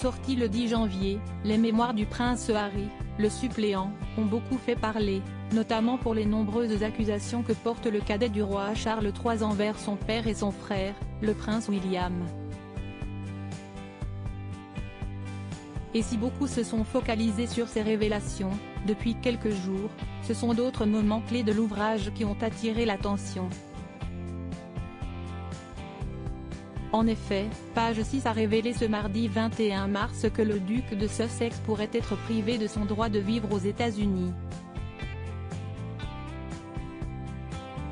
Sorti le 10 janvier, les mémoires du prince Harry, le suppléant, ont beaucoup fait parler, notamment pour les nombreuses accusations que porte le cadet du roi Charles III envers son père et son frère, le prince William. Et si beaucoup se sont focalisés sur ces révélations, depuis quelques jours, ce sont d'autres moments clés de l'ouvrage qui ont attiré l'attention. En effet, page 6 a révélé ce mardi 21 mars que le duc de Sussex pourrait être privé de son droit de vivre aux États-Unis.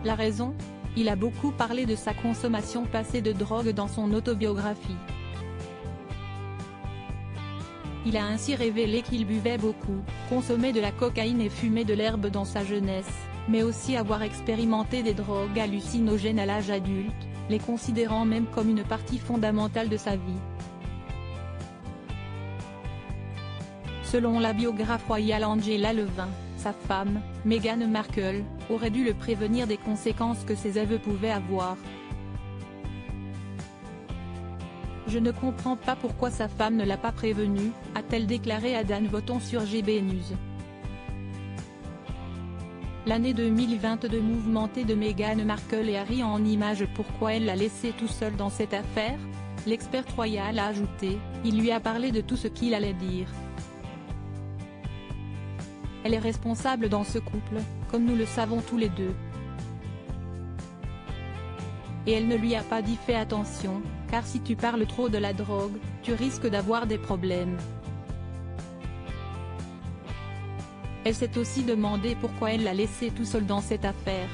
La raison? Il a beaucoup parlé de sa consommation passée de drogue dans son autobiographie. Il a ainsi révélé qu'il buvait beaucoup, consommait de la cocaïne et fumait de l'herbe dans sa jeunesse, mais aussi avoir expérimenté des drogues hallucinogènes à l'âge adulte, les considérant même comme une partie fondamentale de sa vie. Selon la biographe royale Angela Levin, sa femme, Meghan Markle, aurait dû le prévenir des conséquences que ses aveux pouvaient avoir. Je ne comprends pas pourquoi sa femme ne l'a pas prévenu, a-t-elle déclaré à Dan Voton sur GB. L'année 2022 mouvementée de Meghan Markle et Harry en images pourquoi elle l'a laissé tout seul dans cette affaire L'expert royal a ajouté, il lui a parlé de tout ce qu'il allait dire. Elle est responsable dans ce couple, comme nous le savons tous les deux. Et elle ne lui a pas dit fais attention, car si tu parles trop de la drogue, tu risques d'avoir des problèmes. Elle s'est aussi demandé pourquoi elle l'a laissé tout seul dans cette affaire.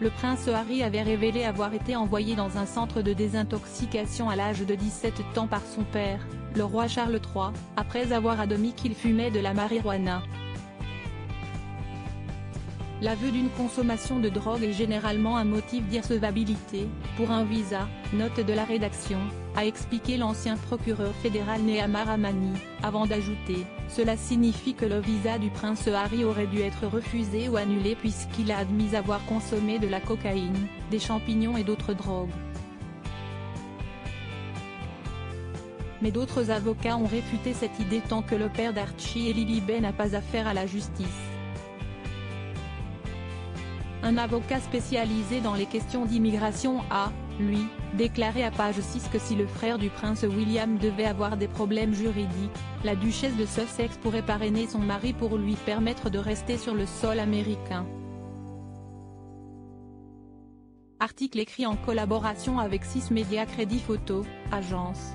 Le prince Harry avait révélé avoir été envoyé dans un centre de désintoxication à l'âge de 17 ans par son père, le roi Charles III, après avoir admis qu'il fumait de la marijuana. L'aveu d'une consommation de drogue est généralement un motif d'irrecevabilité, pour un visa, note de la rédaction, a expliqué l'ancien procureur fédéral Nehamar Amani, avant d'ajouter, cela signifie que le visa du prince Harry aurait dû être refusé ou annulé puisqu'il a admis avoir consommé de la cocaïne, des champignons et d'autres drogues. Mais d'autres avocats ont réfuté cette idée tant que le père d'Archie et Lily Bay n'a pas affaire à la justice. Un avocat spécialisé dans les questions d'immigration a, lui, déclaré à page 6 que si le frère du prince William devait avoir des problèmes juridiques, la duchesse de Sussex pourrait parrainer son mari pour lui permettre de rester sur le sol américain. Article écrit en collaboration avec 6 médias Crédit Photo, agence.